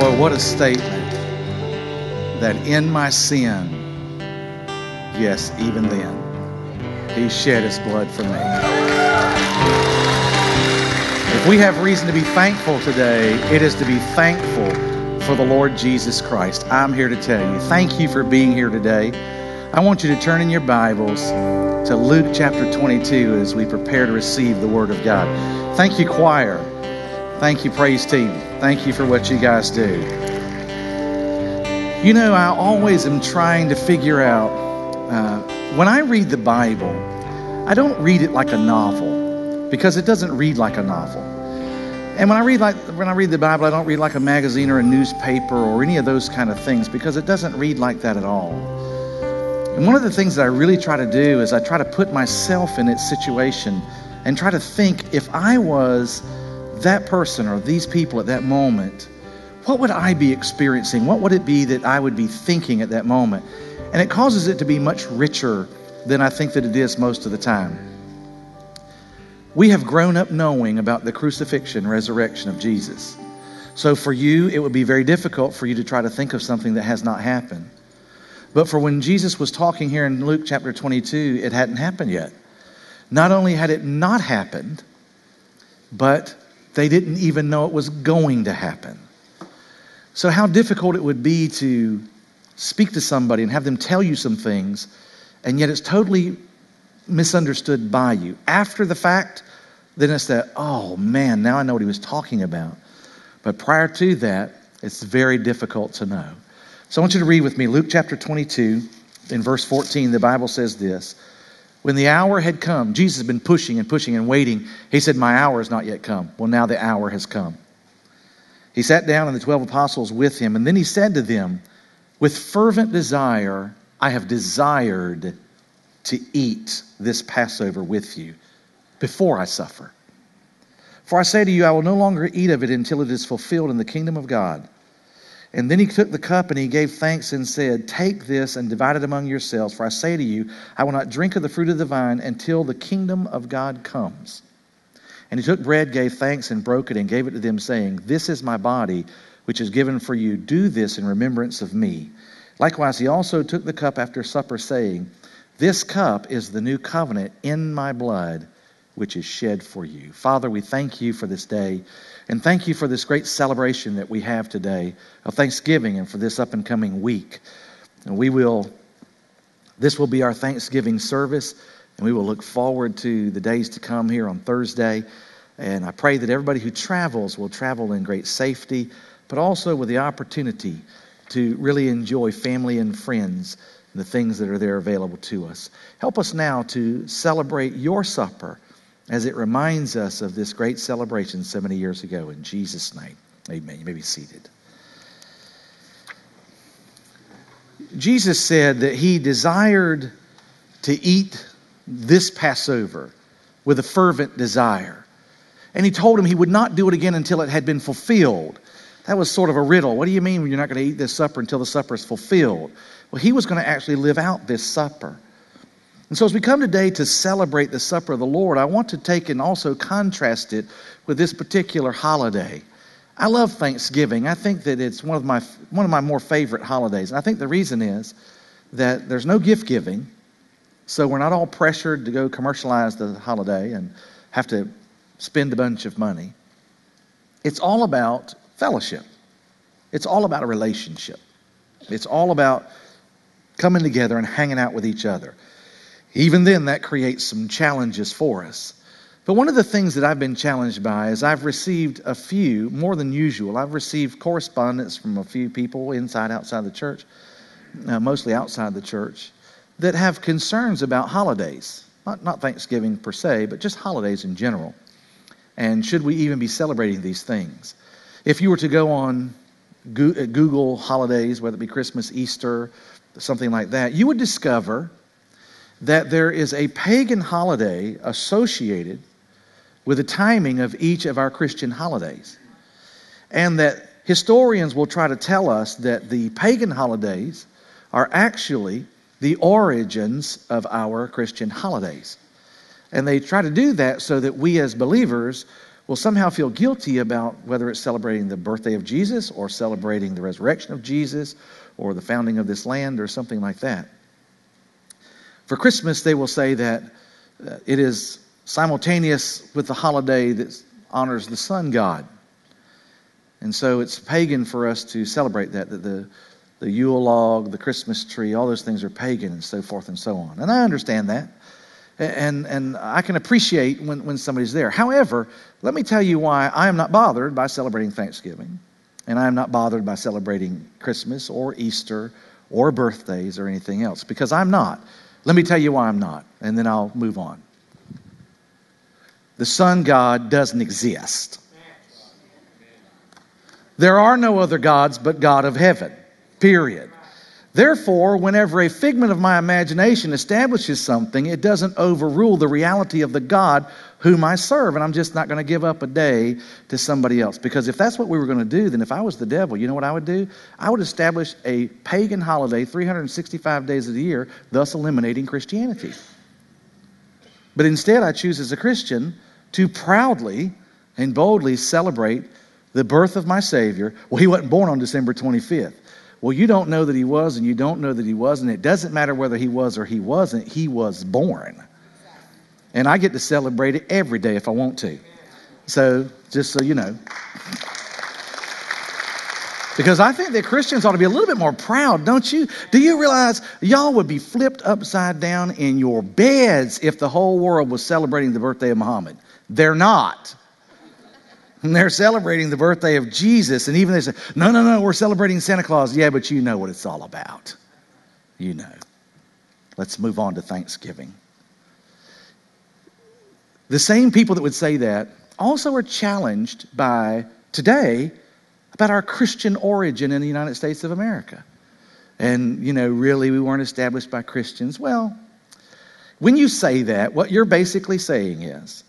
Boy, what a statement that in my sin, yes, even then, he shed his blood for me. If we have reason to be thankful today, it is to be thankful for the Lord Jesus Christ. I'm here to tell you, thank you for being here today. I want you to turn in your Bibles to Luke chapter 22 as we prepare to receive the Word of God. Thank you, choir. Thank you, praise team. Thank you for what you guys do. You know, I always am trying to figure out uh, when I read the Bible, I don't read it like a novel because it doesn't read like a novel. And when I read like when I read the Bible, I don't read like a magazine or a newspaper or any of those kind of things because it doesn't read like that at all. And one of the things that I really try to do is I try to put myself in its situation and try to think if I was that person or these people at that moment, what would I be experiencing? What would it be that I would be thinking at that moment? And it causes it to be much richer than I think that it is most of the time. We have grown up knowing about the crucifixion, resurrection of Jesus. So for you, it would be very difficult for you to try to think of something that has not happened. But for when Jesus was talking here in Luke chapter 22, it hadn't happened yet. Not only had it not happened, but they didn't even know it was going to happen. So, how difficult it would be to speak to somebody and have them tell you some things, and yet it's totally misunderstood by you. After the fact, then it's that, oh man, now I know what he was talking about. But prior to that, it's very difficult to know. So I want you to read with me Luke chapter 22, in verse 14. The Bible says this When the hour had come, Jesus had been pushing and pushing and waiting. He said, My hour has not yet come. Well, now the hour has come. He sat down and the 12 apostles with him, and then he said to them, With fervent desire, I have desired to eat this Passover with you before I suffer. For I say to you, I will no longer eat of it until it is fulfilled in the kingdom of God. And then he took the cup and he gave thanks and said, Take this and divide it among yourselves. For I say to you, I will not drink of the fruit of the vine until the kingdom of God comes. And he took bread, gave thanks, and broke it, and gave it to them, saying, This is my body, which is given for you. Do this in remembrance of me. Likewise, he also took the cup after supper, saying, This cup is the new covenant in my blood, which is shed for you. Father, we thank you for this day. And thank you for this great celebration that we have today of Thanksgiving and for this up and coming week. And we will, this will be our Thanksgiving service, and we will look forward to the days to come here on Thursday. And I pray that everybody who travels will travel in great safety, but also with the opportunity to really enjoy family and friends and the things that are there available to us. Help us now to celebrate your supper as it reminds us of this great celebration 70 years ago. In Jesus' name, amen. You may be seated. Jesus said that he desired to eat this Passover with a fervent desire. And he told him he would not do it again until it had been fulfilled. That was sort of a riddle. What do you mean you're not going to eat this supper until the supper is fulfilled? Well, he was going to actually live out this supper. And so, as we come today to celebrate the supper of the Lord, I want to take and also contrast it with this particular holiday. I love Thanksgiving. I think that it's one of my one of my more favorite holidays. And I think the reason is that there's no gift giving, so we're not all pressured to go commercialize the holiday and have to spend a bunch of money. It's all about fellowship. It's all about a relationship. It's all about coming together and hanging out with each other. Even then, that creates some challenges for us. But one of the things that I've been challenged by is I've received a few, more than usual. I've received correspondence from a few people inside, outside the church, uh, mostly outside the church, that have concerns about holidays. Not, not Thanksgiving per se, but just holidays in general. And should we even be celebrating these things? If you were to go on Google holidays, whether it be Christmas, Easter, something like that, you would discover that there is a pagan holiday associated with the timing of each of our Christian holidays. And that historians will try to tell us that the pagan holidays are actually the origins of our Christian holidays. And they try to do that so that we as believers will somehow feel guilty about whether it's celebrating the birthday of Jesus or celebrating the resurrection of Jesus or the founding of this land or something like that. For Christmas, they will say that uh, it is simultaneous with the holiday that honors the sun god. And so it's pagan for us to celebrate that, that the, the Yule log, the Christmas tree, all those things are pagan and so forth and so on. And I understand that. And, and I can appreciate when, when somebody's there. However, let me tell you why I am not bothered by celebrating Thanksgiving, and I am not bothered by celebrating Christmas or Easter or birthdays or anything else, because I'm not. Let me tell you why I'm not, and then I'll move on. The sun god doesn't exist. There are no other gods but God of heaven, period. Therefore, whenever a figment of my imagination establishes something, it doesn't overrule the reality of the God whom I serve. And I'm just not going to give up a day to somebody else. Because if that's what we were going to do, then if I was the devil, you know what I would do? I would establish a pagan holiday 365 days of the year, thus eliminating Christianity. But instead, I choose as a Christian to proudly and boldly celebrate the birth of my Savior. Well, he wasn't born on December 25th. Well, you don't know that he was, and you don't know that he wasn't. It doesn't matter whether he was or he wasn't, he was born. And I get to celebrate it every day if I want to. So, just so you know. Because I think that Christians ought to be a little bit more proud, don't you? Do you realize y'all would be flipped upside down in your beds if the whole world was celebrating the birthday of Muhammad? They're not. And they're celebrating the birthday of Jesus. And even they say, no, no, no, we're celebrating Santa Claus. Yeah, but you know what it's all about. You know. Let's move on to Thanksgiving. The same people that would say that also are challenged by today about our Christian origin in the United States of America. And, you know, really, we weren't established by Christians. Well, when you say that, what you're basically saying is,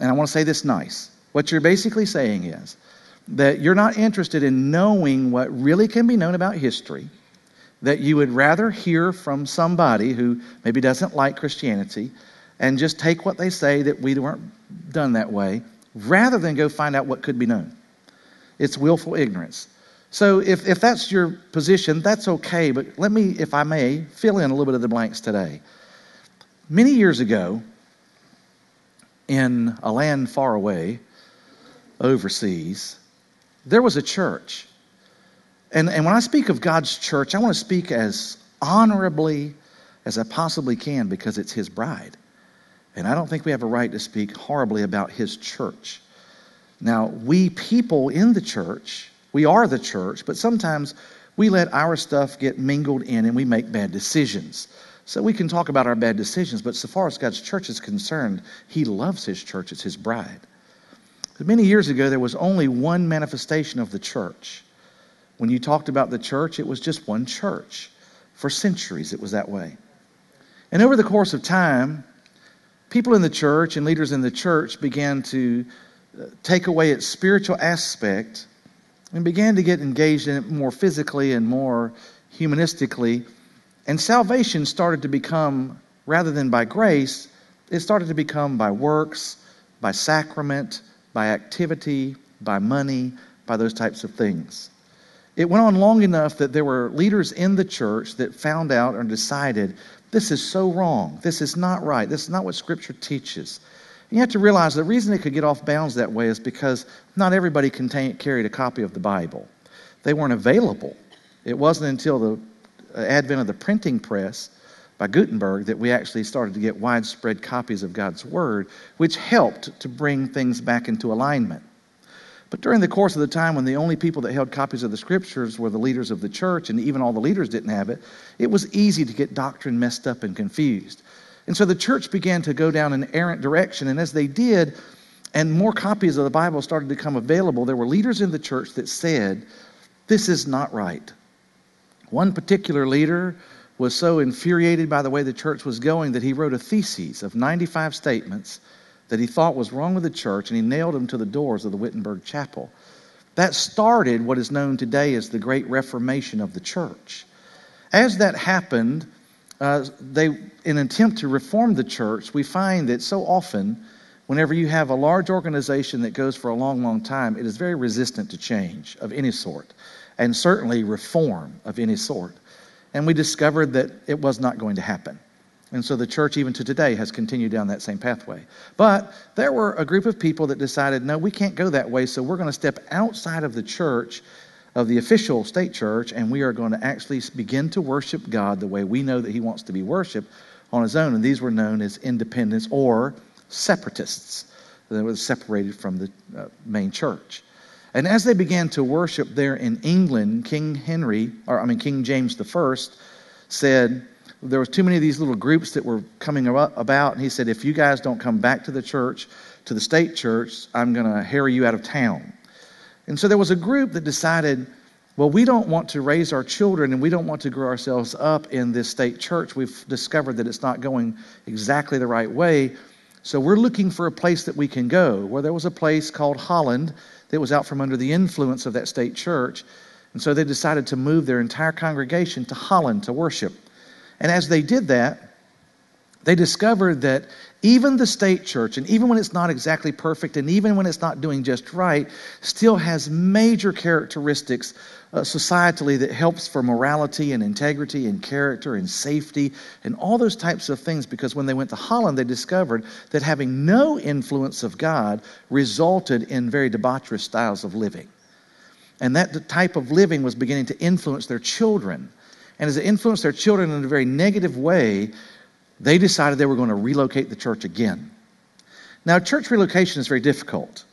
and I want to say this nice what you're basically saying is that you're not interested in knowing what really can be known about history, that you would rather hear from somebody who maybe doesn't like Christianity and just take what they say that we weren't done that way, rather than go find out what could be known. It's willful ignorance. So if, if that's your position, that's okay, but let me, if I may, fill in a little bit of the blanks today. Many years ago, in a land far away, overseas, there was a church. And, and when I speak of God's church, I want to speak as honorably as I possibly can because it's His bride. And I don't think we have a right to speak horribly about His church. Now, we people in the church, we are the church, but sometimes we let our stuff get mingled in and we make bad decisions. So we can talk about our bad decisions, but so far as God's church is concerned, He loves His church, it's His bride. Many years ago, there was only one manifestation of the church. When you talked about the church, it was just one church. For centuries, it was that way. And over the course of time, people in the church and leaders in the church began to uh, take away its spiritual aspect and began to get engaged in it more physically and more humanistically. And salvation started to become, rather than by grace, it started to become by works, by sacrament, by activity, by money, by those types of things. It went on long enough that there were leaders in the church that found out and decided this is so wrong. This is not right. This is not what Scripture teaches. And you have to realize the reason it could get off bounds that way is because not everybody contained, carried a copy of the Bible. They weren't available. It wasn't until the uh, advent of the printing press by Gutenberg that we actually started to get widespread copies of God's Word, which helped to bring things back into alignment. But during the course of the time when the only people that held copies of the scriptures were the leaders of the church, and even all the leaders didn't have it, it was easy to get doctrine messed up and confused. And so the church began to go down an errant direction, and as they did, and more copies of the Bible started to become available, there were leaders in the church that said, This is not right. One particular leader was so infuriated by the way the church was going that he wrote a thesis of 95 statements that he thought was wrong with the church and he nailed them to the doors of the Wittenberg Chapel. That started what is known today as the Great Reformation of the church. As that happened, uh, they, in an attempt to reform the church, we find that so often, whenever you have a large organization that goes for a long, long time, it is very resistant to change of any sort, and certainly reform of any sort. And we discovered that it was not going to happen. And so the church, even to today, has continued down that same pathway. But there were a group of people that decided, no, we can't go that way, so we're going to step outside of the church, of the official state church, and we are going to actually begin to worship God the way we know that He wants to be worshiped on His own. And these were known as independents or separatists. They were separated from the uh, main church. And as they began to worship there in England, King Henry, or I mean King James I, said, there was too many of these little groups that were coming about. And he said if you guys don't come back to the church to the state church i'm going to harry you out of town. And so there was a group that decided well we don't want to raise our children and we don't want to grow ourselves up in this state church. We've discovered that it's not going exactly the right way. So we're looking for a place that we can go. Well, there was a place called holland that was out from under the influence of that state church. And so they decided to move their entire congregation to holland to worship. And as they did that, they discovered that even the state church, and even when it's not exactly perfect, and even when it's not doing just right, still has major characteristics uh, societally that helps for morality and integrity and character and safety and all those types of things. Because when they went to Holland, they discovered that having no influence of God resulted in very debaucherous styles of living. And that type of living was beginning to influence their children and as it influenced their children in a very negative way, they decided they were going to relocate the church again. Now, church relocation is very difficult.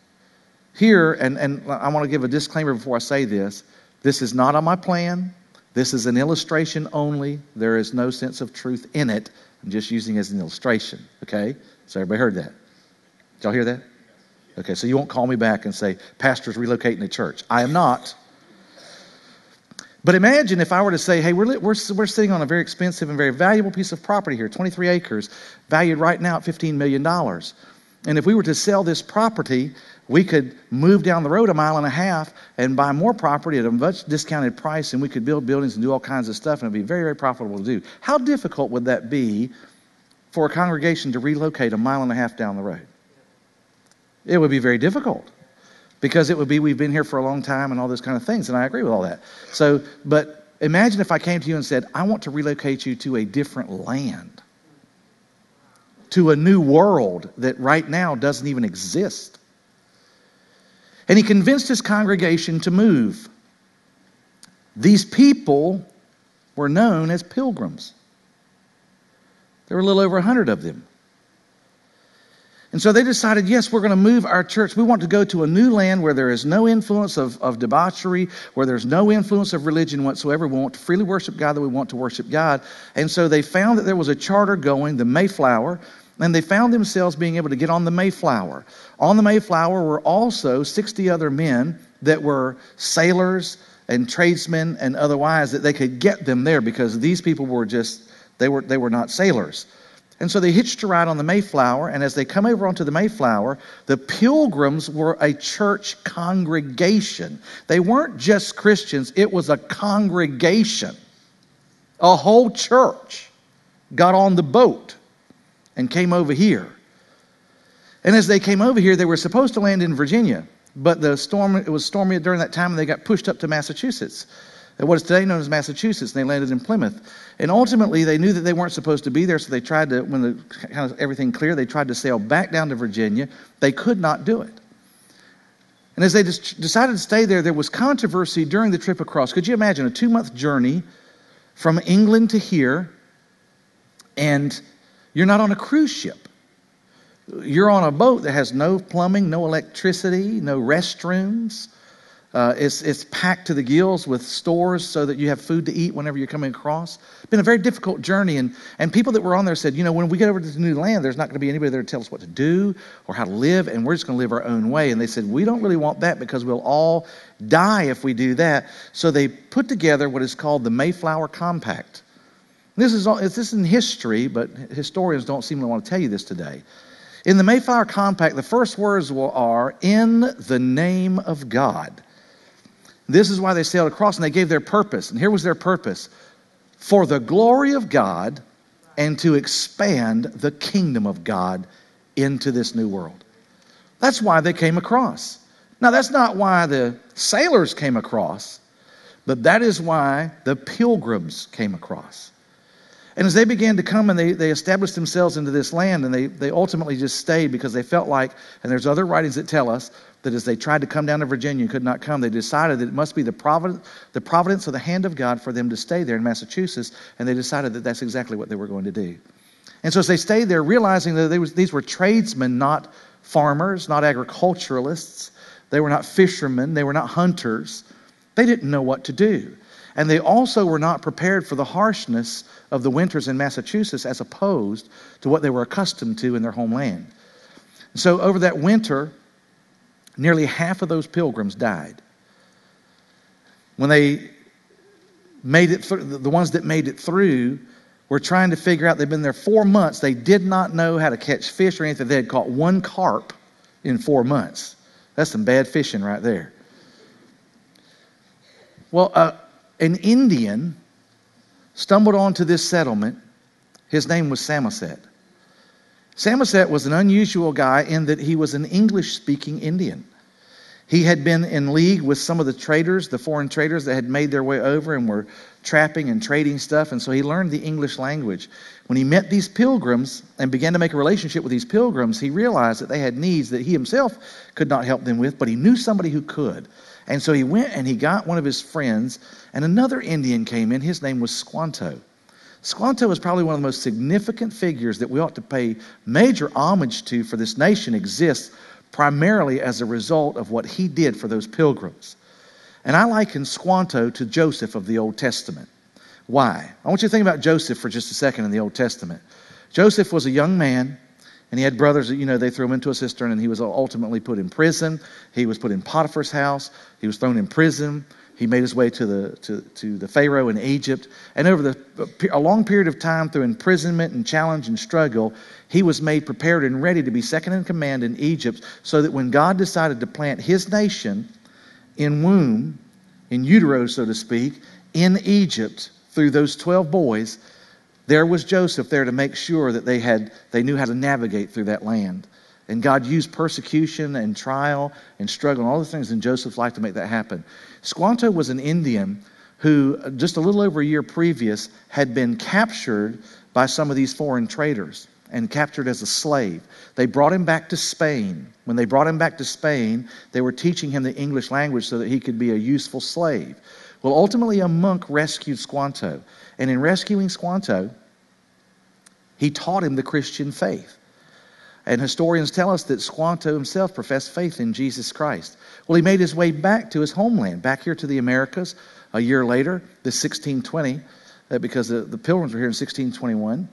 Here, and, and I want to give a disclaimer before I say this this is not on my plan. This is an illustration only. There is no sense of truth in it. I'm just using it as an illustration. Okay? So, everybody heard that? Did y'all hear that? Okay, so you won't call me back and say, Pastor's relocating the church. I am not. But imagine if I were to say, hey, we're, we're, we're sitting on a very expensive and very valuable piece of property here, 23 acres, valued right now at $15 million. And if we were to sell this property, we could move down the road a mile and a half and buy more property at a much discounted price, and we could build buildings and do all kinds of stuff, and it'd be very, very profitable to do. How difficult would that be for a congregation to relocate a mile and a half down the road? It would be very difficult because it would be we've been here for a long time and all those kind of things and i agree with all that so but imagine if i came to you and said i want to relocate you to a different land to a new world that right now doesn't even exist and he convinced his congregation to move these people were known as pilgrims there were a little over 100 of them and so they decided, yes, we're going to move our church. We want to go to a new land where there is no influence of, of debauchery, where there's no influence of religion whatsoever. We want to freely worship God, that we want to worship God. And so they found that there was a charter going, the Mayflower, and they found themselves being able to get on the Mayflower. On the Mayflower were also 60 other men that were sailors and tradesmen and otherwise that they could get them there because these people were just, they were, they were not sailors. And so they hitched a ride on the Mayflower, and as they come over onto the Mayflower, the pilgrims were a church congregation. They weren't just Christians, it was a congregation. A whole church got on the boat and came over here. And as they came over here, they were supposed to land in Virginia, but the storm it was stormy during that time and they got pushed up to Massachusetts what is today known as Massachusetts, and they landed in Plymouth. And ultimately, they knew that they weren't supposed to be there, so they tried to, when the kind of everything cleared, they tried to sail back down to Virginia. They could not do it. And as they decided to stay there, there was controversy during the trip across. Could you imagine a two month journey from England to here, and you're not on a cruise ship? You're on a boat that has no plumbing, no electricity, no restrooms. Uh, it's, it's packed to the gills with stores so that you have food to eat whenever you're coming across. It's been a very difficult journey. And, and people that were on there said, you know, when we get over to the new land, there's not going to be anybody there to tell us what to do or how to live, and we're just going to live our own way. And they said, we don't really want that because we'll all die if we do that. So they put together what is called the Mayflower Compact. This is, this is in history, but historians don't seem to want to tell you this today. In the Mayflower Compact, the first words are, in the name of God. This is why they sailed across and they gave their purpose. And here was their purpose for the glory of God and to expand the kingdom of God into this new world. That's why they came across. Now, that's not why the sailors came across, but that is why the pilgrims came across. And as they began to come and they, they established themselves into this land, and they, they ultimately just stayed because they felt like, and there's other writings that tell us that as they tried to come down to Virginia and could not come, they decided that it must be the providence, the providence of the hand of God for them to stay there in Massachusetts, and they decided that that's exactly what they were going to do. And so as they stayed there, realizing that was, these were tradesmen, not farmers, not agriculturalists, they were not fishermen, they were not hunters, they didn't know what to do. And they also were not prepared for the harshness of the winters in Massachusetts as opposed to what they were accustomed to in their homeland. So, over that winter, nearly half of those pilgrims died. When they made it through, the ones that made it through were trying to figure out, they've been there four months. They did not know how to catch fish or anything. They had caught one carp in four months. That's some bad fishing right there. Well, uh, an Indian stumbled onto this settlement. His name was Samoset. Samoset was an unusual guy in that he was an English speaking Indian. He had been in league with some of the traders, the foreign traders that had made their way over and were trapping and trading stuff, and so he learned the English language. When he met these pilgrims and began to make a relationship with these pilgrims, he realized that they had needs that he himself could not help them with, but he knew somebody who could. And so he went and he got one of his friends, and another Indian came in. His name was Squanto. Squanto is probably one of the most significant figures that we ought to pay major homage to for this nation exists primarily as a result of what he did for those pilgrims. And I liken Squanto to Joseph of the Old Testament. Why? I want you to think about Joseph for just a second in the Old Testament. Joseph was a young man and he had brothers that, you know, they threw him into a cistern and he was ultimately put in prison. He was put in Potiphar's house. He was thrown in prison. He made his way to the, to, to the Pharaoh in Egypt. And over the, a long period of time through imprisonment and challenge and struggle, he was made prepared and ready to be second in command in Egypt so that when God decided to plant his nation in womb, in utero, so to speak, in Egypt through those 12 boys, there was Joseph there to make sure that they, had, they knew how to navigate through that land. And God used persecution and trial and struggle and all the things in Joseph's life to make that happen. Squanto was an Indian who, just a little over a year previous, had been captured by some of these foreign traders and captured as a slave. They brought him back to Spain. When they brought him back to Spain, they were teaching him the English language so that he could be a useful slave. Well, ultimately, a monk rescued Squanto. And in rescuing Squanto, he taught him the Christian faith. And historians tell us that Squanto himself professed faith in Jesus Christ. Well, he made his way back to his homeland, back here to the Americas a year later, the 1620, uh, because the, the pilgrims were here in 1621.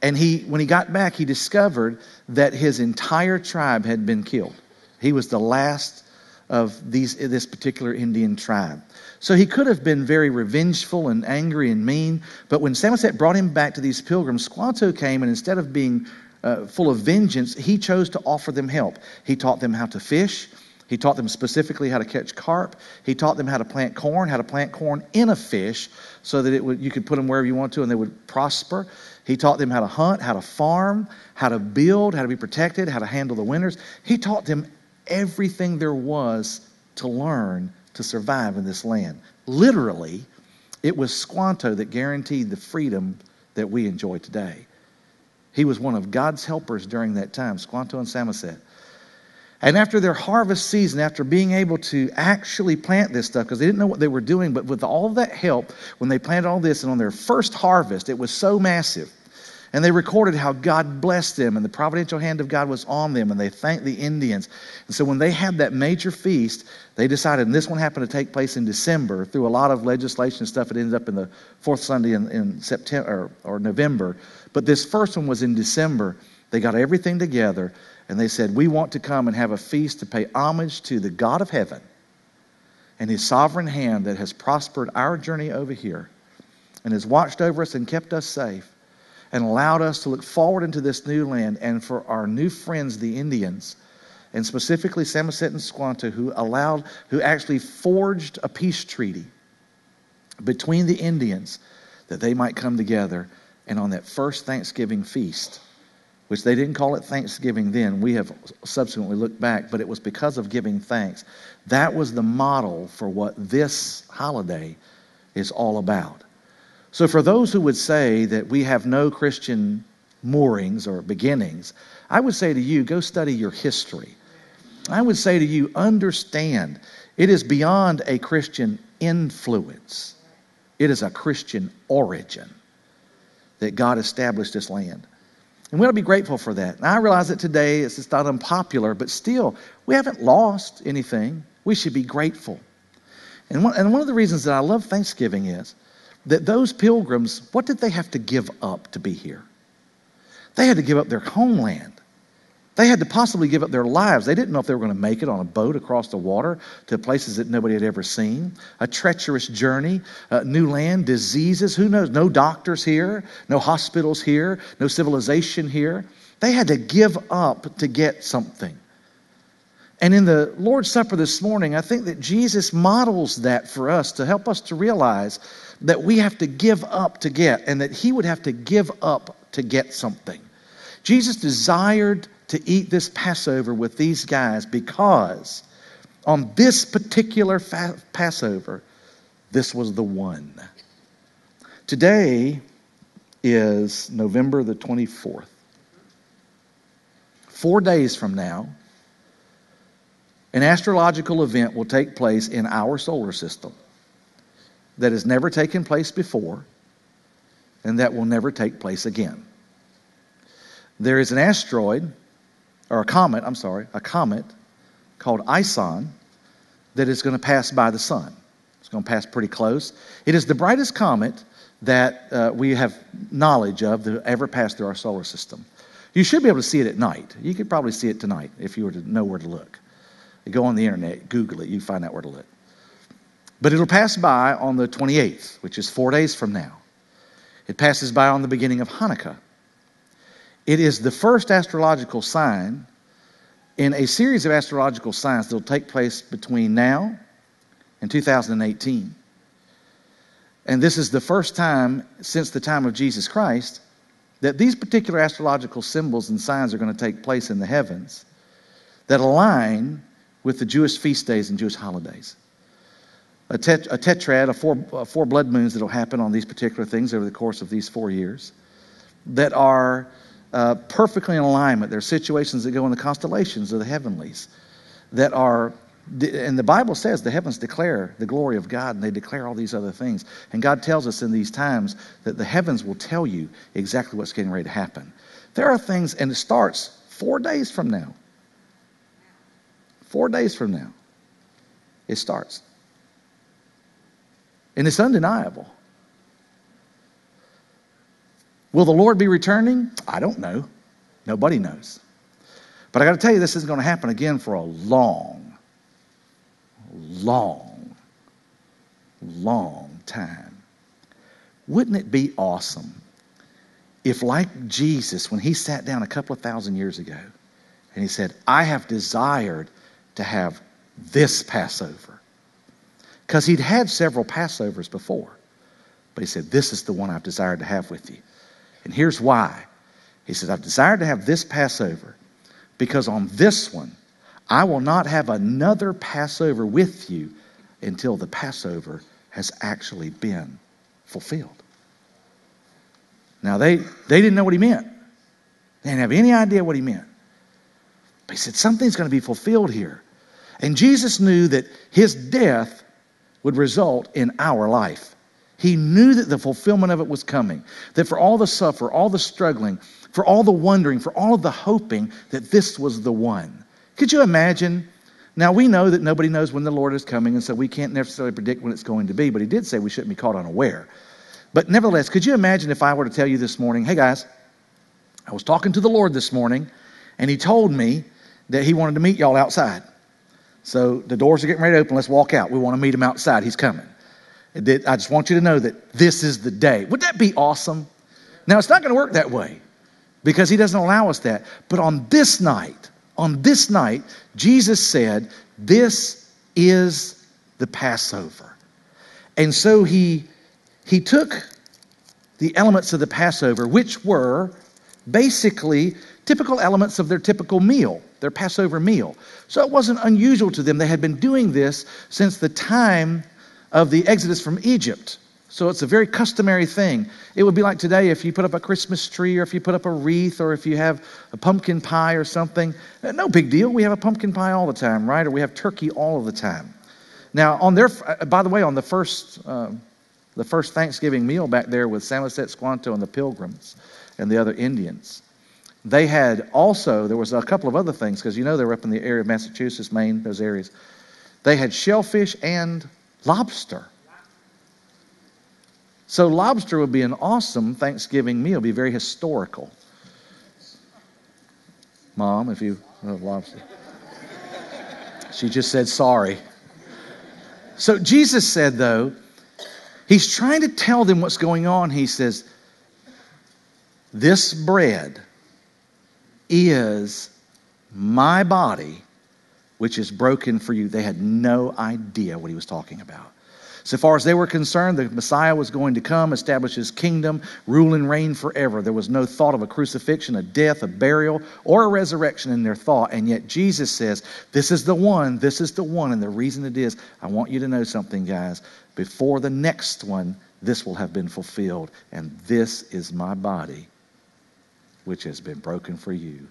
And he, when he got back, he discovered that his entire tribe had been killed. He was the last of these, this particular Indian tribe. So he could have been very revengeful and angry and mean, but when Samoset brought him back to these pilgrims, Squanto came and instead of being uh, full of vengeance, he chose to offer them help. He taught them how to fish. He taught them specifically how to catch carp. He taught them how to plant corn, how to plant corn in a fish so that it would, you could put them wherever you want to and they would prosper. He taught them how to hunt, how to farm, how to build, how to be protected, how to handle the winters. He taught them everything there was to learn to survive in this land. Literally, it was Squanto that guaranteed the freedom that we enjoy today. He was one of God's helpers during that time, Squanto and Samoset. And after their harvest season, after being able to actually plant this stuff, because they didn't know what they were doing, but with all that help, when they planted all this, and on their first harvest, it was so massive and they recorded how God blessed them and the providential hand of God was on them, and they thanked the Indians. And so when they had that major feast, they decided, and this one happened to take place in December through a lot of legislation and stuff. It ended up in the fourth Sunday in, in September or, or November. But this first one was in December. They got everything together and they said, We want to come and have a feast to pay homage to the God of heaven and his sovereign hand that has prospered our journey over here and has watched over us and kept us safe and allowed us to look forward into this new land and for our new friends, the Indians, and specifically Samoset and Squanto, who allowed, who actually forged a peace treaty between the Indians that they might come together And on that first Thanksgiving feast, which they didn't call it Thanksgiving then, we have subsequently looked back, but it was because of giving thanks. That was the model for what this holiday is all about. So, for those who would say that we have no Christian moorings or beginnings, I would say to you, go study your history. I would say to you, understand it is beyond a Christian influence, it is a Christian origin that God established this land. And we ought to be grateful for that. Now, I realize that today it's just not unpopular, but still, we haven't lost anything. We should be grateful. And one, and one of the reasons that I love Thanksgiving is that those pilgrims, what did they have to give up to be here? They had to give up their homeland. They had to possibly give up their lives. They didn't know if they were going to make it on a boat across the water to places that nobody had ever seen. A treacherous journey, uh, new land, diseases. Who knows? No doctors here, no hospitals here, no civilization here. They had to give up to get something. And in the Lord's Supper this morning, I think that Jesus models that for us to help us to realize that we have to give up to get, and that He would have to give up to get something. Jesus desired to eat this Passover with these guys because on this particular fa- Passover, this was the one. Today is November the 24th. Four days from now, an astrological event will take place in our solar system that has never taken place before and that will never take place again. There is an asteroid or a comet, I'm sorry, a comet called Ison that is going to pass by the sun. It's going to pass pretty close. It is the brightest comet that uh, we have knowledge of that ever passed through our solar system. You should be able to see it at night. You could probably see it tonight if you were to know where to look. You go on the internet, Google it, you find out where to look. But it'll pass by on the 28th, which is four days from now. It passes by on the beginning of Hanukkah. It is the first astrological sign in a series of astrological signs that will take place between now and 2018. And this is the first time since the time of Jesus Christ that these particular astrological symbols and signs are going to take place in the heavens that align with the Jewish feast days and Jewish holidays. A, tet- a tetrad, a four, uh, four blood moons that will happen on these particular things over the course of these four years that are uh, perfectly in alignment. There are situations that go in the constellations of the heavenlies that are, and the Bible says the heavens declare the glory of God and they declare all these other things. And God tells us in these times that the heavens will tell you exactly what's getting ready to happen. There are things, and it starts four days from now. Four days from now, it starts. And it's undeniable. Will the Lord be returning? I don't know. Nobody knows. But I got to tell you, this isn't going to happen again for a long, long, long time. Wouldn't it be awesome if, like Jesus, when he sat down a couple of thousand years ago and he said, I have desired to have this Passover? Because he'd had several Passovers before. But he said, This is the one I've desired to have with you. And here's why. He says, I've desired to have this Passover because on this one, I will not have another Passover with you until the Passover has actually been fulfilled. Now, they, they didn't know what he meant. They didn't have any idea what he meant. But he said, something's going to be fulfilled here. And Jesus knew that his death would result in our life. He knew that the fulfillment of it was coming, that for all the suffer, all the struggling, for all the wondering, for all of the hoping, that this was the one. Could you imagine? Now, we know that nobody knows when the Lord is coming, and so we can't necessarily predict when it's going to be, but He did say we shouldn't be caught unaware. But nevertheless, could you imagine if I were to tell you this morning, hey guys, I was talking to the Lord this morning, and He told me that He wanted to meet y'all outside. So the doors are getting ready to open. Let's walk out. We want to meet Him outside. He's coming. I just want you to know that this is the day. Would that be awesome? Now, it's not going to work that way because he doesn't allow us that. But on this night, on this night, Jesus said, This is the Passover. And so he, he took the elements of the Passover, which were basically typical elements of their typical meal, their Passover meal. So it wasn't unusual to them. They had been doing this since the time of the Exodus from Egypt. So it's a very customary thing. It would be like today if you put up a Christmas tree or if you put up a wreath or if you have a pumpkin pie or something. Uh, no big deal. We have a pumpkin pie all the time, right? Or we have turkey all of the time. Now, on their, uh, by the way, on the first, uh, the first Thanksgiving meal back there with Samoset Squanto and the Pilgrims and the other Indians, they had also, there was a couple of other things because you know they were up in the area of Massachusetts, Maine, those areas. They had shellfish and lobster. So, lobster would be an awesome Thanksgiving meal, be very historical. Mom, if you love lobster. She just said sorry. So, Jesus said, though, he's trying to tell them what's going on. He says, This bread is my body, which is broken for you. They had no idea what he was talking about. So far as they were concerned, the Messiah was going to come, establish his kingdom, rule and reign forever. There was no thought of a crucifixion, a death, a burial, or a resurrection in their thought. And yet Jesus says, This is the one, this is the one. And the reason it is, I want you to know something, guys. Before the next one, this will have been fulfilled. And this is my body, which has been broken for you.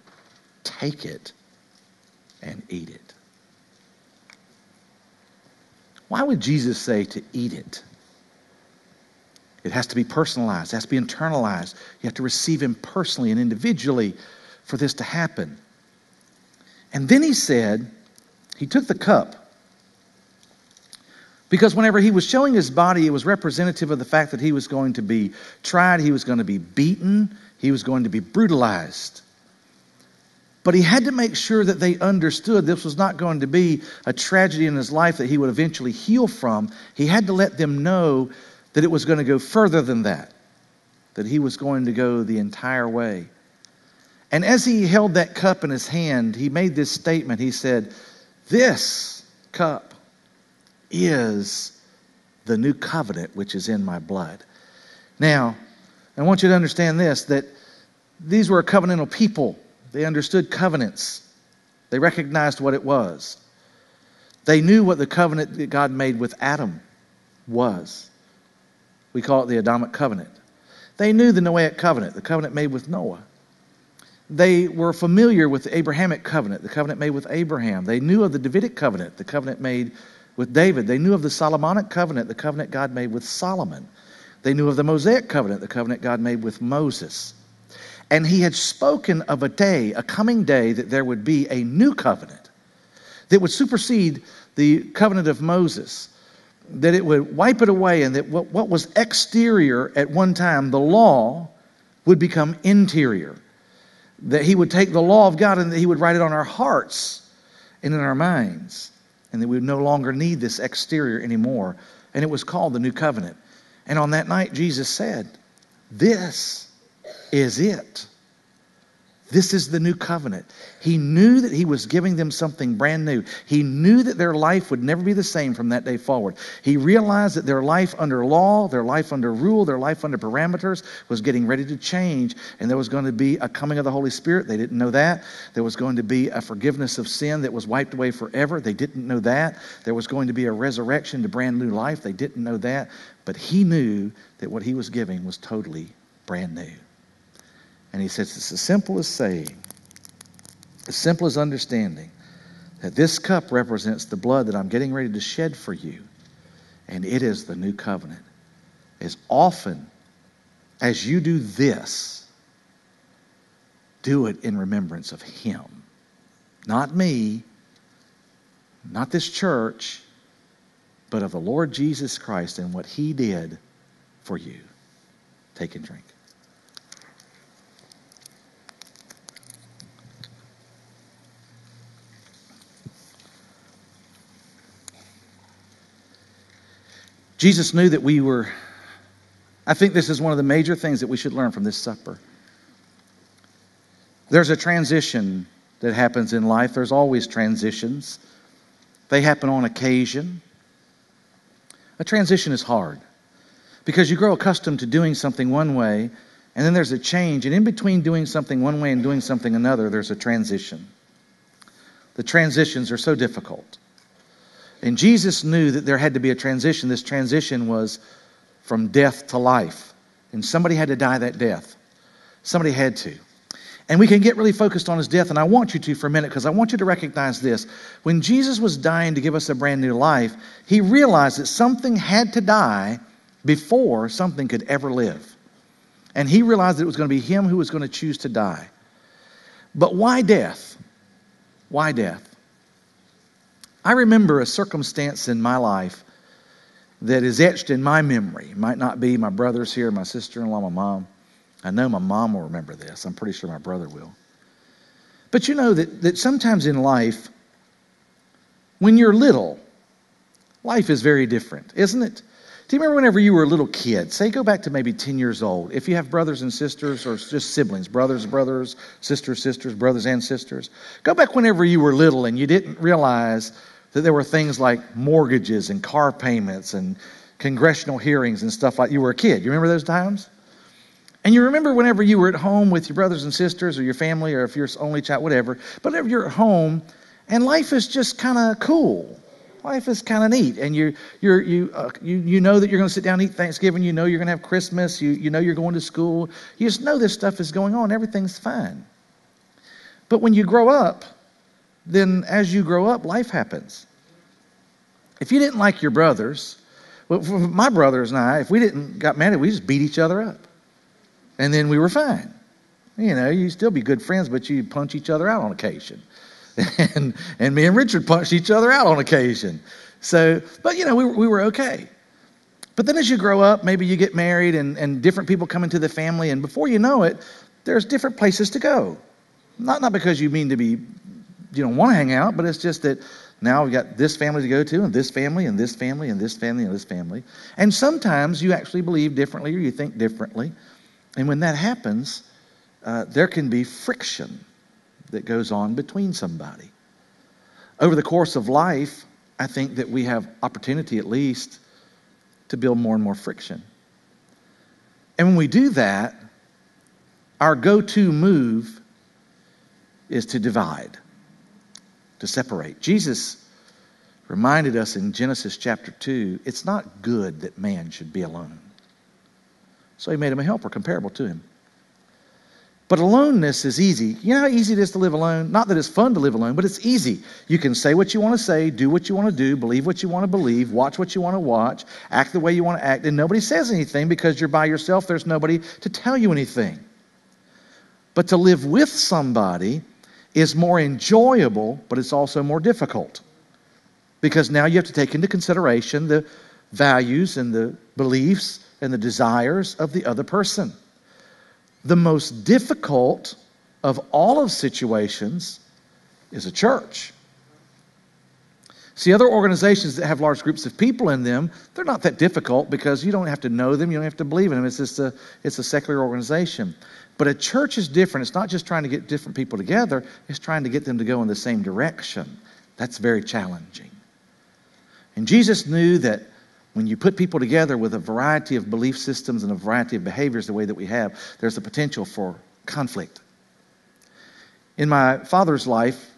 Take it and eat it. Why would Jesus say to eat it? It has to be personalized, it has to be internalized. You have to receive Him personally and individually for this to happen. And then He said, He took the cup. Because whenever he was showing his body, it was representative of the fact that he was going to be tried, he was going to be beaten, he was going to be brutalized. But he had to make sure that they understood this was not going to be a tragedy in his life that he would eventually heal from. He had to let them know that it was going to go further than that, that he was going to go the entire way. And as he held that cup in his hand, he made this statement. He said, This cup is the new covenant which is in my blood. Now, I want you to understand this that these were a covenantal people. They understood covenants, they recognized what it was. They knew what the covenant that God made with Adam was. We call it the Adamic covenant. They knew the Noahic covenant, the covenant made with Noah. They were familiar with the Abrahamic covenant, the covenant made with Abraham. They knew of the Davidic covenant, the covenant made with David. They knew of the Solomonic covenant, the covenant God made with Solomon. They knew of the Mosaic covenant, the covenant God made with Moses. And he had spoken of a day, a coming day, that there would be a new covenant that would supersede the covenant of Moses, that it would wipe it away, and that what, was exterior at one time, the law, would become interior. That he would take the law of God and that he would write it on our hearts and in our minds, and that we would no longer need this exterior anymore. And it was called the new covenant. And on that night, Jesus said, This is it. This is the new covenant. He knew that he was giving them something brand new. He knew that their life would never be the same from that day forward. He realized that their life under law, their life under rule, their life under parameters was getting ready to change, and there was going to be a coming of the Holy Spirit. They didn't know that. There was going to be a forgiveness of sin that was wiped away forever. They didn't know that. There was going to be a resurrection to brand new life. They didn't know that. But he knew that what he was giving was totally brand new. And he says it's as simple as saying, as simple as understanding that this cup represents the blood that I'm getting ready to shed for you, and it is the new covenant. As often as you do this, do it in remembrance of Him. Not me, not this church, but of the Lord Jesus Christ and what He did for you. Take and drink. Jesus knew that we were, I think this is one of the major things that we should learn from this supper. There's a transition that happens in life, there's always transitions. They happen on occasion. A transition is hard. because you grow accustomed to doing something one way, and then there's a change. And in between doing something one way and doing something another, there's a transition. The transitions are so difficult. And Jesus knew that there had to be a transition. This transition was from death to life. And somebody had to die that death. Somebody had to. And we can get really focused on his death, and I want you to for a minute because I want you to recognize this. When Jesus was dying to give us a brand new life, he realized that something had to die before something could ever live. And he realized that it was going to be him who was going to choose to die. But why death? Why death? I remember a circumstance in my life that is etched in my memory. It might not be my brothers here, my sister in law, my mom. I know my mom will remember this. I'm pretty sure my brother will. But you know that, that sometimes in life, when you're little, life is very different, isn't it? Do you remember whenever you were a little kid? Say, go back to maybe 10 years old. If you have brothers and sisters, or just siblings, brothers, brothers, sisters, sisters, brothers and sisters. Go back whenever you were little and you didn't realize that there were things like mortgages and car payments and congressional hearings and stuff like you were a kid. You remember those times? And you remember whenever you were at home with your brothers and sisters or your family or if you're only child, whatever, but whenever you're at home and life is just kind of cool. Life is kind of neat. And you you're, you, uh, you, you know that you're going to sit down and eat Thanksgiving. You know you're going to have Christmas. You, you know you're going to school. You just know this stuff is going on. Everything's fine. But when you grow up, then as you grow up, life happens. If you didn't like your brothers, well, my brothers and I, if we didn't got mad, we just beat each other up, and then we were fine. You know, you still be good friends, but you punch each other out on occasion, and and me and Richard punched each other out on occasion. So, but you know, we we were okay. But then as you grow up, maybe you get married, and and different people come into the family, and before you know it, there's different places to go. Not not because you mean to be you don't want to hang out, but it's just that now we've got this family to go to, and this family, and this family, and this family, and this family. And sometimes you actually believe differently or you think differently. And when that happens, uh, there can be friction that goes on between somebody. Over the course of life, I think that we have opportunity at least to build more and more friction. And when we do that, our go to move is to divide to separate. Jesus reminded us in Genesis chapter 2 it's not good that man should be alone. So he made him a helper comparable to him. But aloneness is easy. You know how easy it is to live alone? Not that it's fun to live alone, but it's easy. You can say what you want to say, do what you want to do, believe what you want to believe, watch what you want to watch, act the way you want to act, and nobody says anything because you're by yourself. There's nobody to tell you anything. But to live with somebody is more enjoyable, but it's also more difficult. Because now you have to take into consideration the values and the beliefs and the desires of the other person. The most difficult of all of situations is a church. See, other organizations that have large groups of people in them, they're not that difficult because you don't have to know them, you don't have to believe in them. It's just a, it's a secular organization. But a church is different. It's not just trying to get different people together, it's trying to get them to go in the same direction. That's very challenging. And Jesus knew that when you put people together with a variety of belief systems and a variety of behaviors the way that we have, there's a potential for conflict. In my father's life,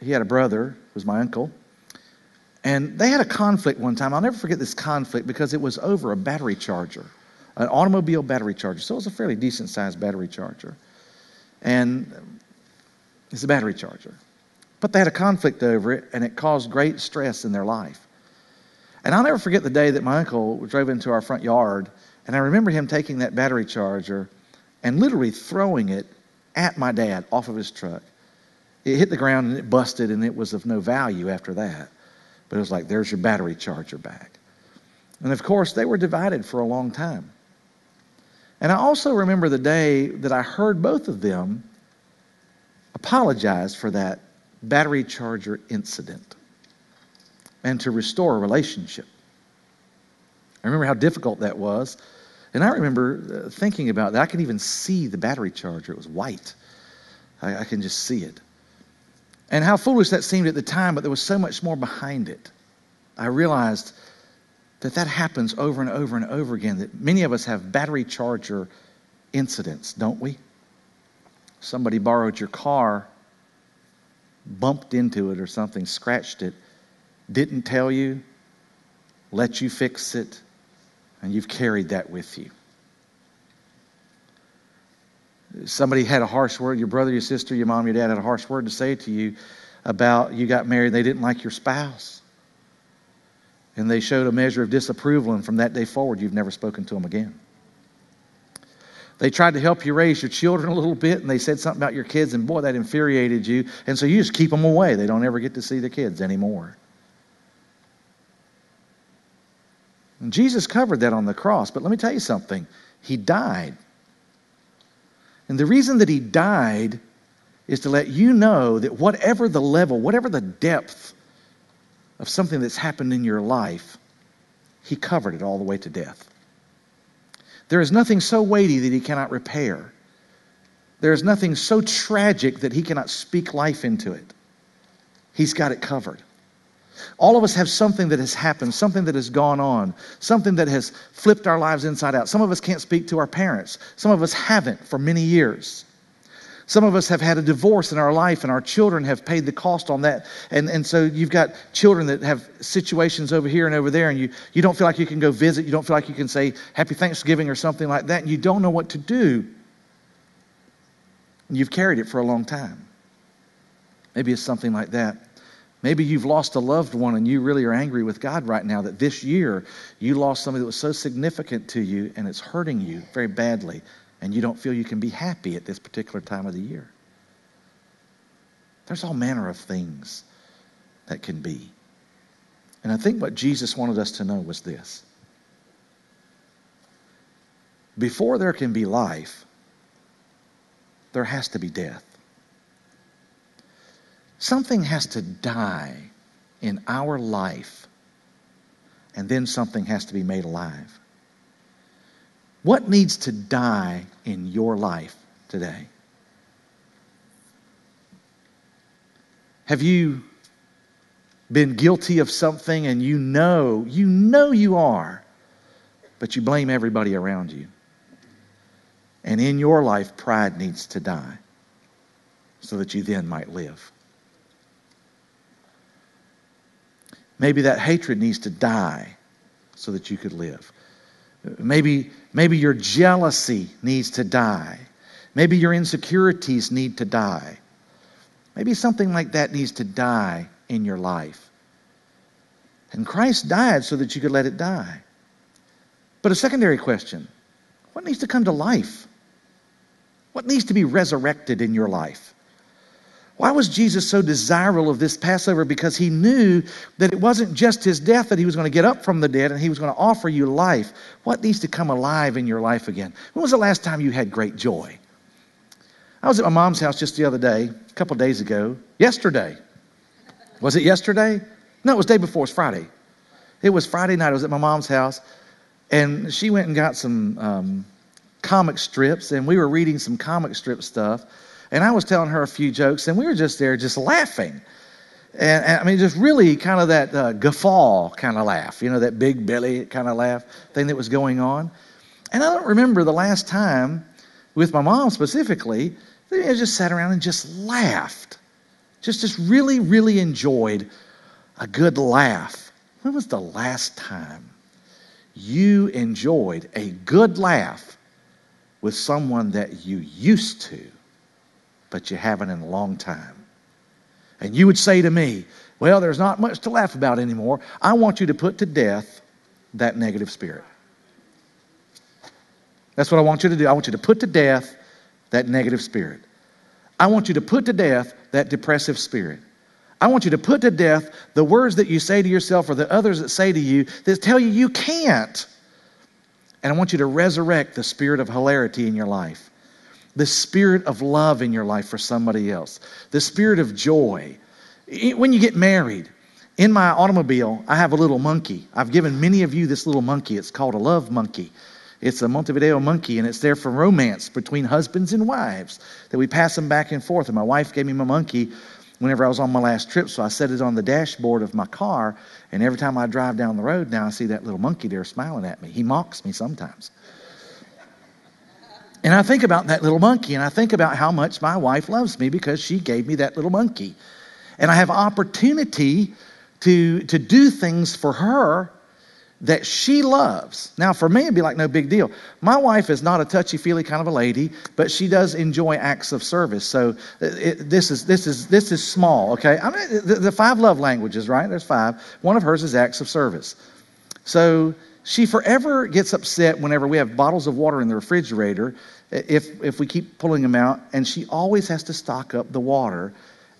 he had a brother, who was my uncle, and they had a conflict one time. I'll never forget this conflict because it was over a battery charger an automobile battery charger. So it was a fairly decent sized battery charger. And it's a battery charger. But they had a conflict over it, and it caused great stress in their life. And I'll never forget the day that my uncle drove into our front yard, and I remember him taking that battery charger and literally throwing it at my dad off of his truck. It hit the ground and it busted, and it was of no value after that. But it was like, there's your battery charger back. And of course, they were divided for a long time. And I also remember the day that I heard both of them apologize for that battery charger incident and to restore a relationship. I remember how difficult that was. And I remember uh, thinking about that. I could even see the battery charger, it was white. I, I can just see it. And how foolish that seemed at the time, but there was so much more behind it. I realized that that happens over and over and over again. That many of us have battery charger incidents, don't we? Somebody borrowed your car, bumped into it or something, scratched it, didn't tell you, let you fix it, and you've carried that with you. Somebody had a harsh word, your brother, your sister, your mom, your dad had a harsh word to say to you about you got married, they didn't like your spouse. And they showed a measure of disapproval, and from that day forward, you've never spoken to them again. They tried to help you raise your children a little bit, and they said something about your kids, and boy, that infuriated you. And so you just keep them away. They don't ever get to see the kids anymore. And Jesus covered that on the cross, but let me tell you something. He died. And the reason that he died is to let you know that whatever the level, whatever the depth of something that's happened in your life, he covered it all the way to death. There is nothing so weighty that he cannot repair. There is nothing so tragic that he cannot speak life into it. He's got it covered. All of us have something that has happened, something that has gone on, something that has flipped our lives inside out. Some of us can't speak to our parents, some of us haven't for many years. Some of us have had a divorce in our life, and our children have paid the cost on that. And, and so you've got children that have situations over here and over there, and you, you don't feel like you can go visit. You don't feel like you can say Happy Thanksgiving or something like that, and you don't know what to do. And you've carried it for a long time. Maybe it's something like that. Maybe you've lost a loved one and you really are angry with God right now that this year you lost somebody that was so significant to you and it's hurting you very badly and you don't feel you can be happy at this particular time of the year. There's all manner of things that can be. And I think what Jesus wanted us to know was this before there can be life, there has to be death. Something has to die in our life, and then something has to be made alive. What needs to die in your life today? Have you been guilty of something and you know, you know you are, but you blame everybody around you? And in your life, pride needs to die so that you then might live. Maybe that hatred needs to die so that you could live. Maybe, maybe your jealousy needs to die. Maybe your insecurities need to die. Maybe something like that needs to die in your life. And Christ died so that you could let it die. But a secondary question what needs to come to life? What needs to be resurrected in your life? Why was Jesus so desirable of this Passover? Because he knew that it wasn't just his death that he was going to get up from the dead and he was going to offer you life. What needs to come alive in your life again? When was the last time you had great joy? I was at my mom's house just the other day, a couple days ago. Yesterday. Was it yesterday? No, it was day before. It was Friday. It was Friday night. I was at my mom's house and she went and got some um, comic strips and we were reading some comic strip stuff and I was telling her a few jokes, and we were just there just laughing. And, and I mean, just really kind of that uh, guffaw kind of laugh, you know, that big belly kind of laugh thing that was going on. And I don't remember the last time with my mom specifically, that I just sat around and just laughed. Just, just really, really enjoyed a good laugh. When was the last time you enjoyed a good laugh with someone that you used to? But you haven't in a long time. And you would say to me, Well, there's not much to laugh about anymore. I want you to put to death that negative spirit. That's what I want you to do. I want you to put to death that negative spirit. I want you to put to death that depressive spirit. I want you to put to death the words that you say to yourself or the others that say to you that tell you you can't. And I want you to resurrect the spirit of hilarity in your life the spirit of love in your life for somebody else, the spirit of joy. When you get married, in my automobile, I have a little monkey. I've given many of you this little monkey. It's called a love monkey. It's a Montevideo monkey, and it's there for romance between husbands and wives that we pass them back and forth. And my wife gave me my monkey whenever I was on my last trip, so I set it on the dashboard of my car, and every time I drive down the road now, I see that little monkey there smiling at me. He mocks me sometimes. And I think about that little monkey, and I think about how much my wife loves me because she gave me that little monkey. And I have opportunity to, to do things for her that she loves. Now, for me, it'd be like no big deal. My wife is not a touchy feely kind of a lady, but she does enjoy acts of service. So uh, it, this is this is this is small. Okay, I mean the, the five love languages, right? There's five. One of hers is acts of service. So she forever gets upset whenever we have bottles of water in the refrigerator if if we keep pulling them out, and she always has to stock up the water,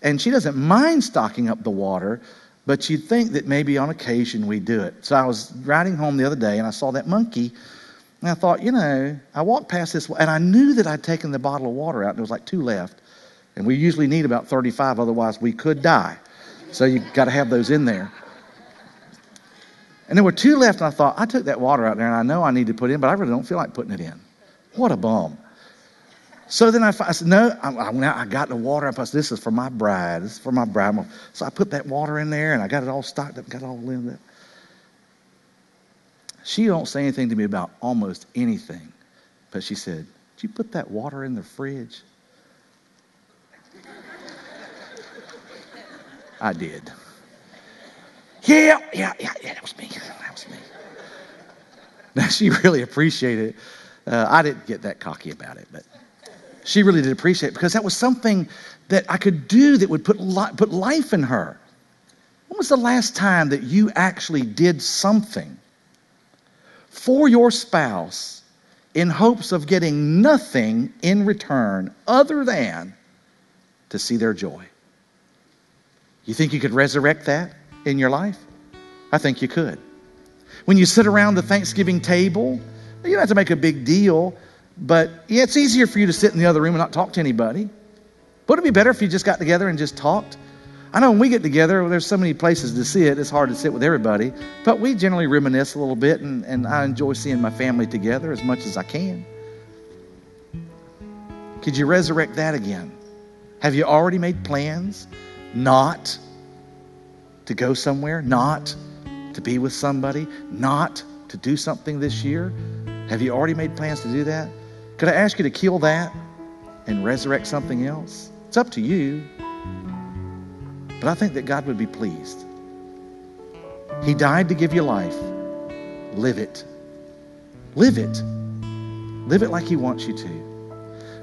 and she doesn't mind stocking up the water but you'd think that maybe on occasion we do it. So I was riding home the other day and I saw that monkey. And I thought, you know, I walked past this and I knew that I'd taken the bottle of water out and there was like two left. And we usually need about 35, otherwise we could die. So you got to have those in there. And there were two left, and I thought, I took that water out there and I know I need to put it in, but I really don't feel like putting it in. What a bum. So then I, I said, no, I, I, I got the water. I said, this is for my bride. This is for my bride. So I put that water in there and I got it all stocked up, and got it all in there. She don't say anything to me about almost anything. But she said, did you put that water in the fridge? I did. Yeah, yeah, yeah, yeah, that was me. That was me. Now, she really appreciated it. Uh, I didn't get that cocky about it, but she really did appreciate it because that was something that I could do that would put, li- put life in her. When was the last time that you actually did something for your spouse in hopes of getting nothing in return other than to see their joy? You think you could resurrect that in your life? I think you could. When you sit around the Thanksgiving table, you don't have to make a big deal but yeah, it's easier for you to sit in the other room and not talk to anybody. Would it be better if you just got together and just talked? I know when we get together, there's so many places to sit, it's hard to sit with everybody. But we generally reminisce a little bit, and, and I enjoy seeing my family together as much as I can. Could you resurrect that again? Have you already made plans not to go somewhere, not to be with somebody, not to do something this year? Have you already made plans to do that? Could I ask you to kill that and resurrect something else? It's up to you. But I think that God would be pleased. He died to give you life. Live it. Live it. Live it like He wants you to.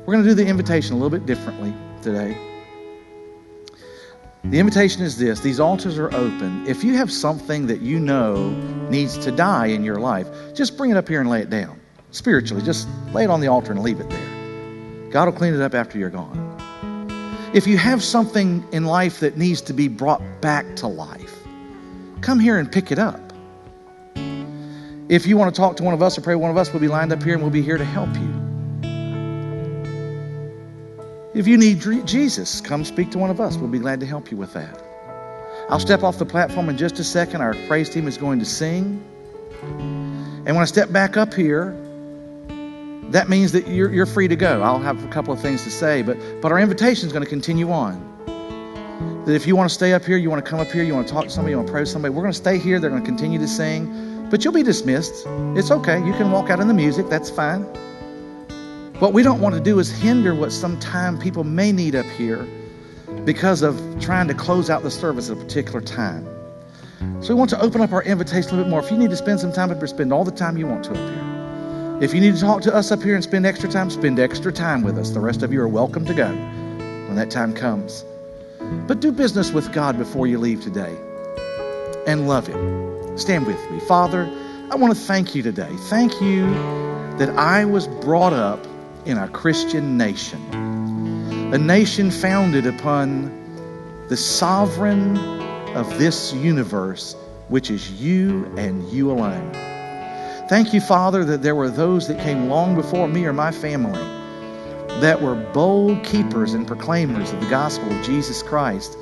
We're going to do the invitation a little bit differently today. The invitation is this these altars are open. If you have something that you know needs to die in your life, just bring it up here and lay it down spiritually. Just lay it on the altar and leave it there. God will clean it up after you're gone. If you have something in life that needs to be brought back to life, come here and pick it up. If you want to talk to one of us or pray one of us, we'll be lined up here and we'll be here to help you. If you need Jesus, come speak to one of us. We'll be glad to help you with that. I'll step off the platform in just a second. Our praise team is going to sing. And when I step back up here, that means that you're, you're free to go. I'll have a couple of things to say, but, but our invitation is going to continue on. That if you want to stay up here, you want to come up here, you want to talk to somebody, you want to pray with somebody, we're going to stay here. They're going to continue to sing, but you'll be dismissed. It's okay. You can walk out in the music, that's fine. What we don't want to do is hinder what some time people may need up here because of trying to close out the service at a particular time. So we want to open up our invitation a little bit more. If you need to spend some time up here, spend all the time you want to up here. If you need to talk to us up here and spend extra time, spend extra time with us. The rest of you are welcome to go when that time comes. But do business with God before you leave today and love Him. Stand with me. Father, I want to thank you today. Thank you that I was brought up in a Christian nation, a nation founded upon the sovereign of this universe, which is you and you alone. Thank you, Father, that there were those that came long before me or my family that were bold keepers and proclaimers of the gospel of Jesus Christ,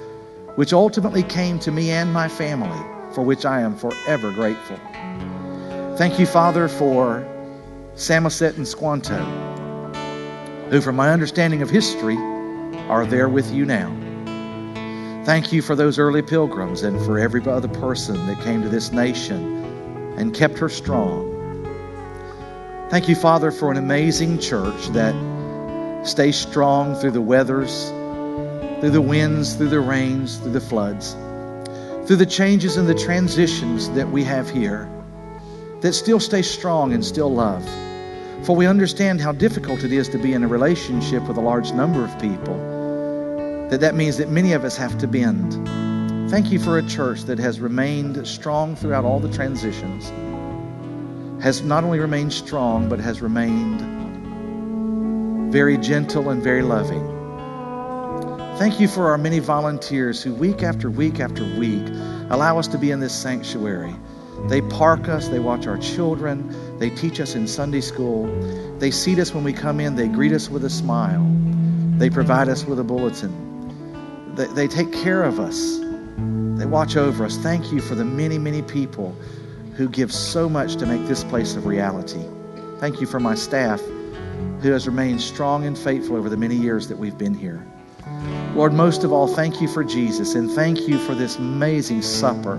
which ultimately came to me and my family, for which I am forever grateful. Thank you, Father, for Samoset and Squanto, who, from my understanding of history, are there with you now. Thank you for those early pilgrims and for every other person that came to this nation and kept her strong. Thank you, Father, for an amazing church that stays strong through the weathers, through the winds, through the rains, through the floods, through the changes and the transitions that we have here, that still stay strong and still love. For we understand how difficult it is to be in a relationship with a large number of people, that that means that many of us have to bend. Thank you for a church that has remained strong throughout all the transitions, has not only remained strong, but has remained very gentle and very loving. Thank you for our many volunteers who, week after week after week, allow us to be in this sanctuary. They park us, they watch our children, they teach us in Sunday school, they seat us when we come in, they greet us with a smile, they provide us with a bulletin, they, they take care of us, they watch over us. Thank you for the many, many people who give so much to make this place a reality. Thank you for my staff who has remained strong and faithful over the many years that we've been here. Lord, most of all, thank you for Jesus and thank you for this amazing supper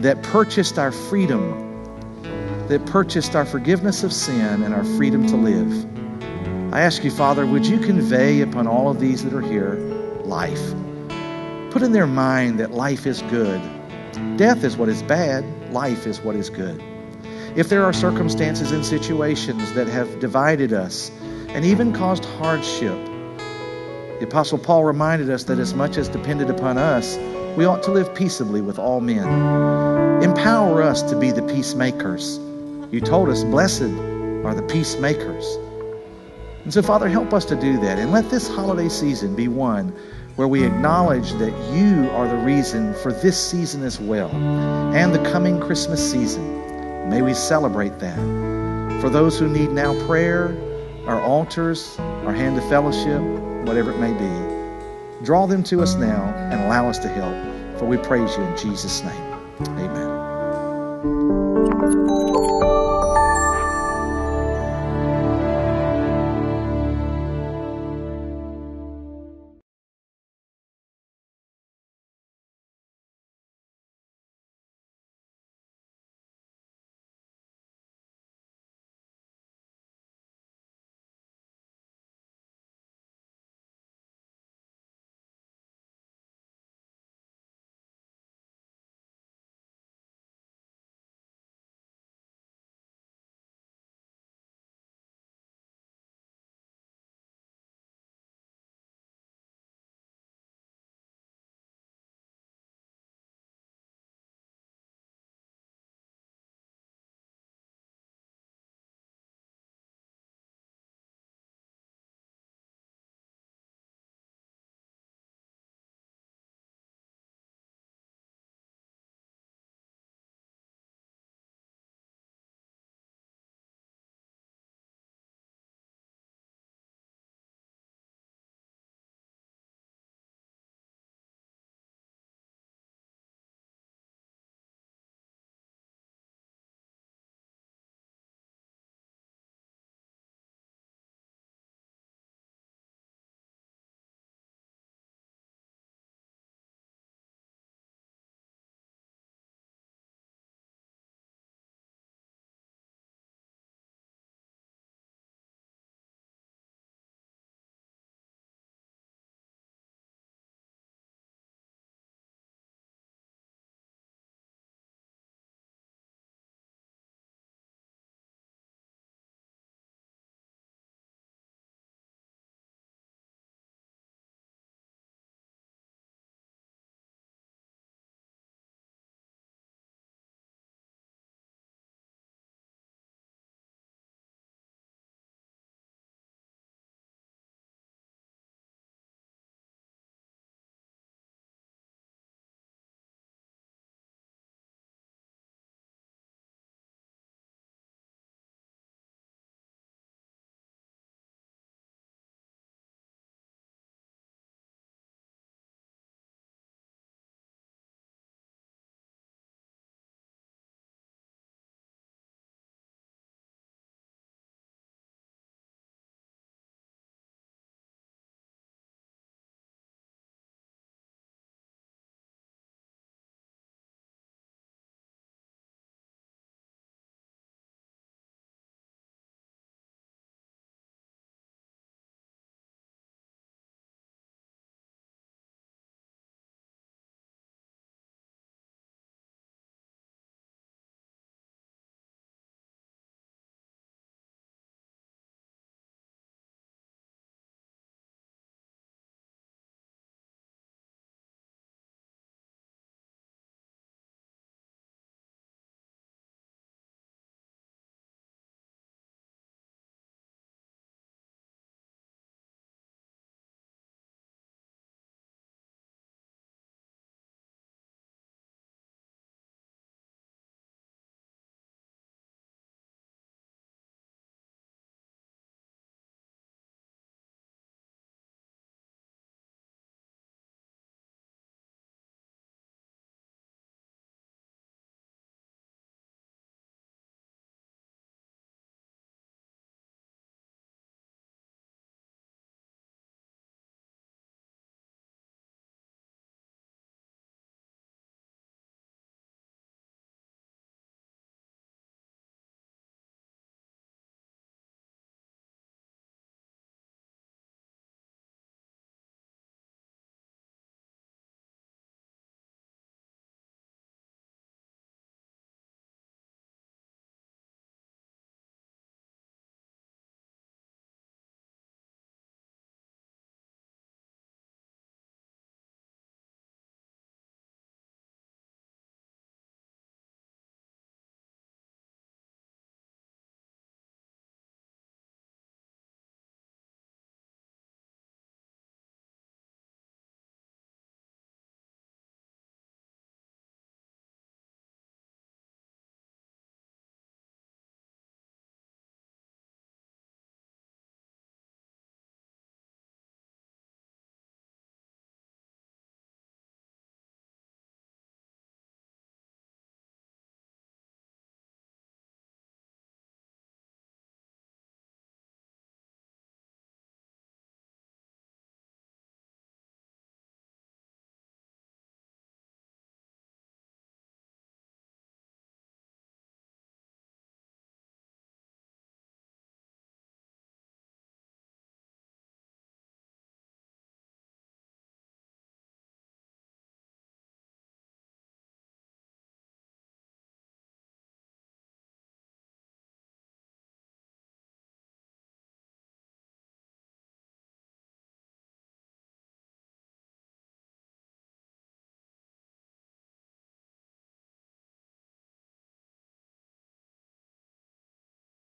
that purchased our freedom, that purchased our forgiveness of sin and our freedom to live. I ask you, Father, would you convey upon all of these that are here life? Put in their mind that life is good. Death is what is bad, life is what is good. If there are circumstances and situations that have divided us and even caused hardship, the Apostle Paul reminded us that as much as depended upon us, we ought to live peaceably with all men. Empower us to be the peacemakers. You told us, blessed are the peacemakers. And so, Father, help us to do that. And let this holiday season be one where we acknowledge that you are the reason for this season as well and the coming Christmas season. May we celebrate that. For those who need now prayer, our altars, our hand of fellowship, whatever it may be. Draw them to us now and allow us to help. For we praise you in Jesus' name. Amen.